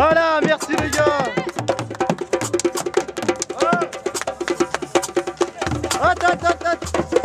Voilà, merci les gars. Attends, attends, attends.